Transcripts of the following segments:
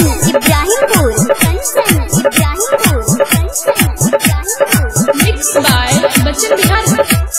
Ibrahimpur Ibrahimpur Mixed by Bachchan Bihar.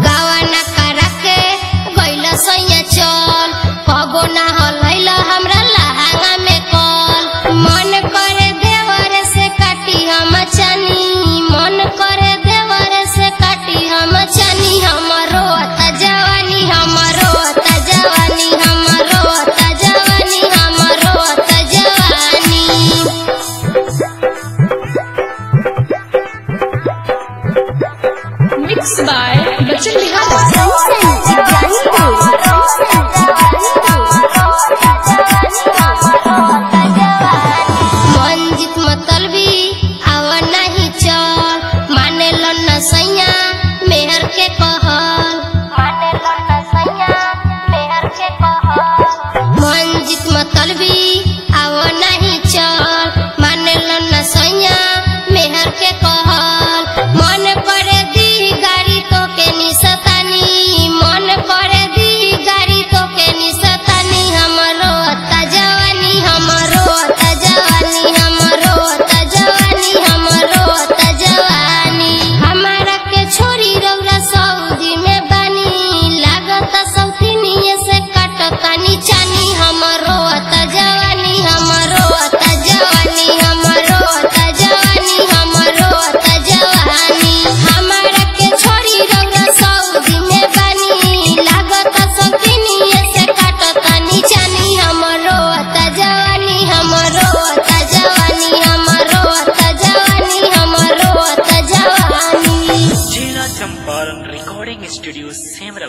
Голова Bye. Same रहा